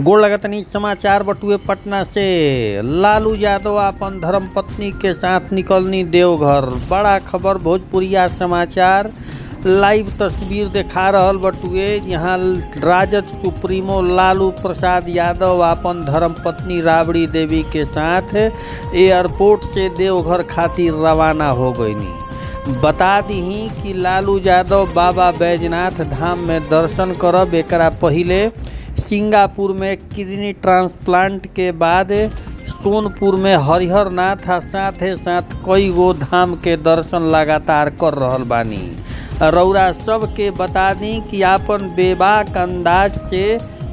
गोड़ लगतनी समाचार बटुए पटना से। लालू यादव अपन धर्मपत्नी के साथ निकलनी देवघर। बड़ा खबर, भोजपुरिया समाचार। लाइव तस्वीर देखा रहल बटुए, यहाँ राजद सुप्रीमो लालू प्रसाद यादव अपन धर्मपत्नी राबड़ी देवी के साथ एयरपोर्ट से देवघर खातिर रवाना हो गईनी। बता दी कि लालू यादव बाबा बैजनाथ धाम में दर्शन करब एक पहिले सिंगापुर में किडनी ट्रांसप्लांट के बाद सोनपुर में हरिहर नाथ आ साथे साथ कई गो धाम के दर्शन लगातार कर रहल बानी। रौरा सबके बता दी कि आपन बेबाक अंदाज से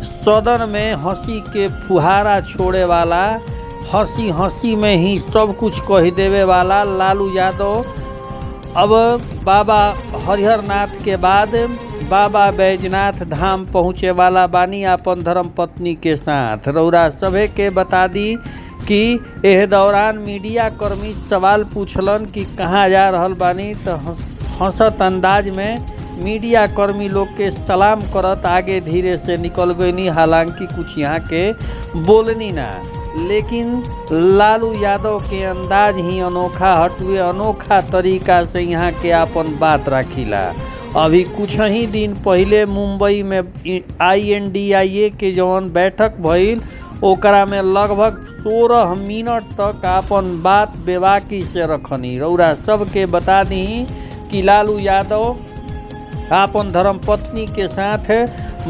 सदन में हँसी के फुहारा छोड़े वाला, हँसी हँसी में ही सब कुछ कह देवे वाला लालू यादव। अब बाबा हरिहर नाथ के बाद बाबा बैजनाथ धाम पहुँचे वाला बानी अपन धर्म पत्नी के साथ। रौरा सभे के बता दी कि एह दौरान मीडिया कर्मी सवाल पूछलन कि कहाँ जा रहल बानी तो हंसत अंदाज में मीडिया कर्मी लोग के सलाम करत आगे धीरे से निकल गईनी हालाँकि कुछ यहाँ के बोलनी ना। लेकिन लालू यादव के अंदाज ही अनोखा हटुए अनोखा तरीका से यहाँ के अपन बात रखीला। अभी कुछ ही दिन पहले मुंबई में आई एन डी आई ए के जवन बैठक भइल। ओकरा में लगभग सोलह मिनट तक अपन बात बेबाकी से रखनी। रौरा सबके बता दी कि लालू यादव आपन धर्मपत्नी के साथ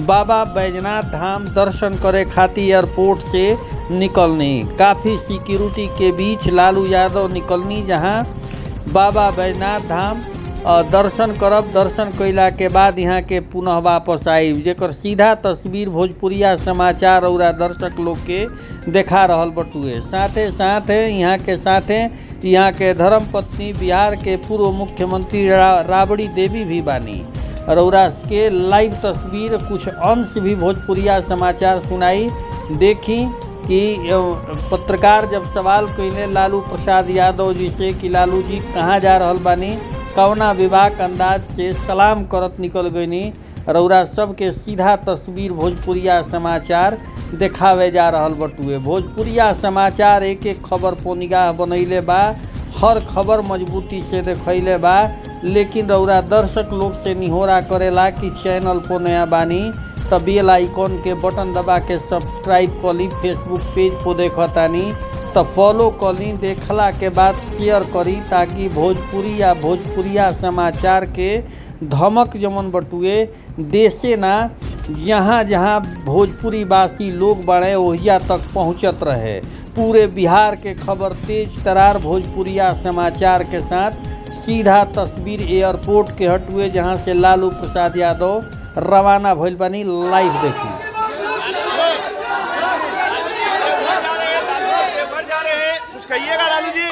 बाबा बैजनाथ धाम दर्शन करे खातिर एयरपोर्ट से निकलनी। काफ़ी सिक्योरिटी के बीच लालू यादव निकलनी जहाँ बाबा बैजनाथ धाम दर्शन करब दर्शन कैला के बाद यहाँ के पुनः वापस आइब। जेकर सीधा तस्वीर भोजपुरिया समाचार और दर्शक लोग के देखा रहल बटुए। साथे साथ यहाँ के साथे यहाँ के धर्म पत्नी बिहार के पूर्व मुख्यमंत्री रा, राबड़ी देवी भी बानी। रौरा के लाइव तस्वीर कुछ अंश भी भोजपुरिया समाचार सुनाई। देखी कि पत्रकार जब सवाल कैले लालू प्रसाद यादव जी से कि लालू जी कहाँ जा रहा बानी? कवना विभाग अंदाज से सलाम करत निकल गईनी। रौरा सबके सीधा तस्वीर भोजपुरिया समाचार देखावे जा रहल बटुए। भोजपुरिया समाचार एक एक खबर पर निगाह बनैले बा, हर खबर मजबूती से देखैले बा, लेकिन रौरा दर्शक लोग से निहोरा करेला कि चैनल पर नया बानी त बेल आइकॉन के बटन दबा के सब्सक्राइब कर ली फेसबुक पेज पर देखतानी। तो फॉलो करी देखला के बाद शेयर करी ताकि भोजपुरी या भोजपुरिया समाचार के धमक जमन बटुए। देशे ना, जहाँ जहाँ भोजपुरी वासी लोग बड़े, ओहिया तक पहुँचत रहे। पूरे बिहार के खबर तेज तरार भोजपुरिया समाचार के साथ सीधा तस्वीर एयरपोर्ट के हटुए, जहाँ से लालू प्रसाद यादव रवाना भइल लाइव देखी। कुछ कहिएगा लालू जी।